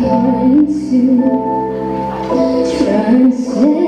trying to, trying to